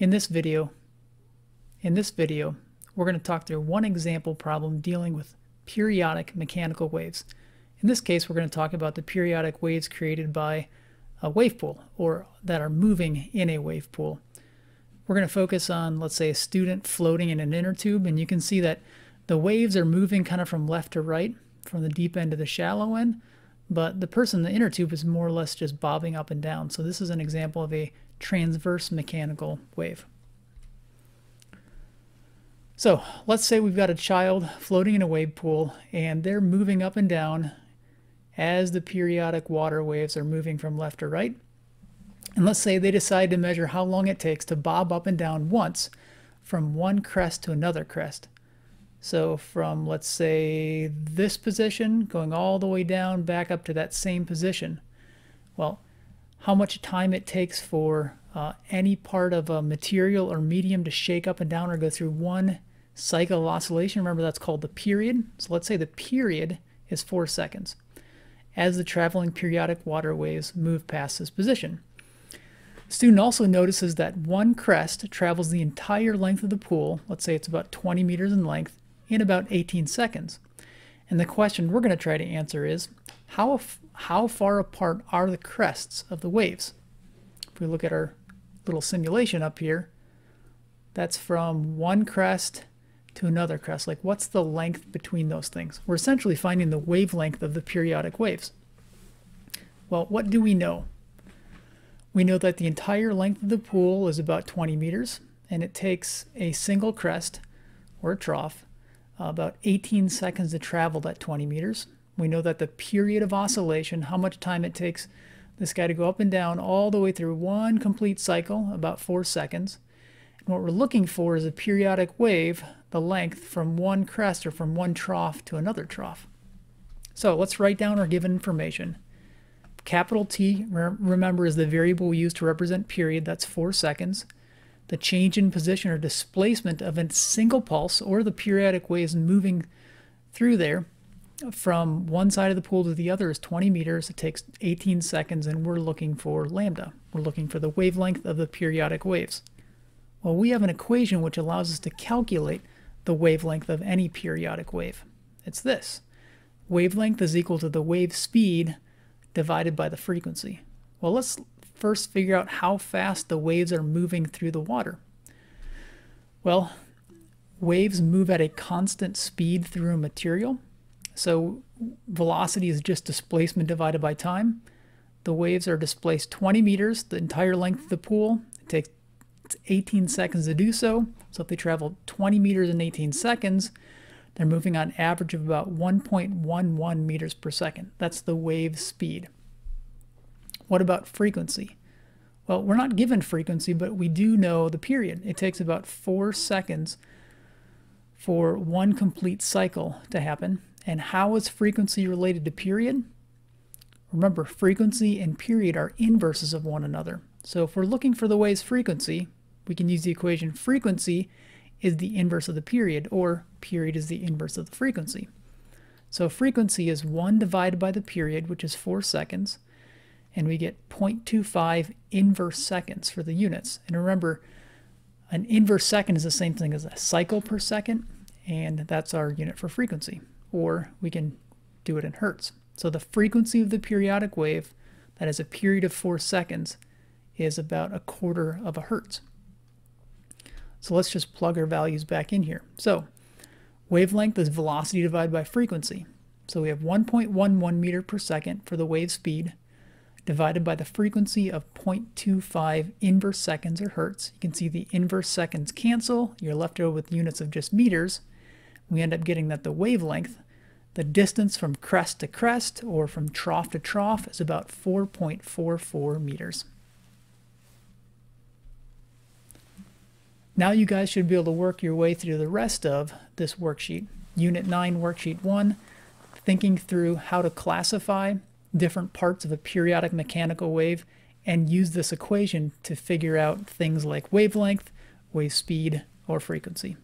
In this video, in this video, we're going to talk through one example problem dealing with periodic mechanical waves. In this case, we're going to talk about the periodic waves created by a wave pool or that are moving in a wave pool. We're going to focus on, let's say, a student floating in an inner tube, and you can see that the waves are moving kind of from left to right, from the deep end to the shallow end, but the person in the inner tube is more or less just bobbing up and down. So this is an example of a transverse mechanical wave. So let's say we've got a child floating in a wave pool and they're moving up and down as the periodic water waves are moving from left to right. And let's say they decide to measure how long it takes to bob up and down once from one crest to another crest. So from, let's say, this position, going all the way down back up to that same position. Well, how much time it takes for uh, any part of a material or medium to shake up and down or go through one cycle of oscillation. Remember, that's called the period. So let's say the period is four seconds as the traveling periodic water waves move past this position. The student also notices that one crest travels the entire length of the pool, let's say it's about 20 meters in length, in about 18 seconds. And the question we're going to try to answer is, how, how far apart are the crests of the waves? If we look at our little simulation up here, that's from one crest to another crest. Like what's the length between those things? We're essentially finding the wavelength of the periodic waves. Well, what do we know? We know that the entire length of the pool is about 20 meters, and it takes a single crest, or a trough, Uh, about 18 seconds to travel that 20 meters. We know that the period of oscillation, how much time it takes this guy to go up and down all the way through one complete cycle, about four seconds. And what we're looking for is a periodic wave the length from one crest or from one trough to another trough. So let's write down our given information. Capital T, remember, is the variable we use to represent period. That's four seconds. The change in position or displacement of a single pulse or the periodic waves moving through there from one side of the pool to the other is 20 meters. It takes 18 seconds, and we're looking for lambda. We're looking for the wavelength of the periodic waves. Well, we have an equation which allows us to calculate the wavelength of any periodic wave. It's this. Wavelength is equal to the wave speed divided by the frequency. Well, let's first figure out how fast the waves are moving through the water. Well, waves move at a constant speed through a material. So velocity is just displacement divided by time. The waves are displaced 20 meters, the entire length of the pool. It takes 18 seconds to do so. So if they travel 20 meters in 18 seconds, they're moving on average of about 1.11 meters per second. That's the wave speed. What about frequency? Well, we're not given frequency, but we do know the period. It takes about four seconds for one complete cycle to happen. And how is frequency related to period? Remember, frequency and period are inverses of one another. So if we're looking for the wave's frequency, we can use the equation frequency is the inverse of the period, or period is the inverse of the frequency. So frequency is 1 divided by the period, which is 4 seconds, and we get 0.25 inverse seconds for the units. And remember, an inverse second is the same thing as a cycle per second, and that's our unit for frequency. Or we can do it in hertz. So the frequency of the periodic wave, that is a period of 4 seconds, is about a quarter of a hertz. So let's just plug our values back in here. So wavelength is velocity divided by frequency. So we have 1.11 meter per second for the wave speed divided by the frequency of 0.25 inverse seconds or hertz. You can see the inverse seconds cancel. You're left over with units of just meters. We end up getting that the wavelength, the distance from crest to crest or from trough to trough is about 4.44 meters. Now you guys should be able to work your way through the rest of this worksheet. Unit 9, Worksheet 1, thinking through how to classify different parts of a periodic mechanical wave and use this equation to figure out things like wavelength, wave speed, or frequency.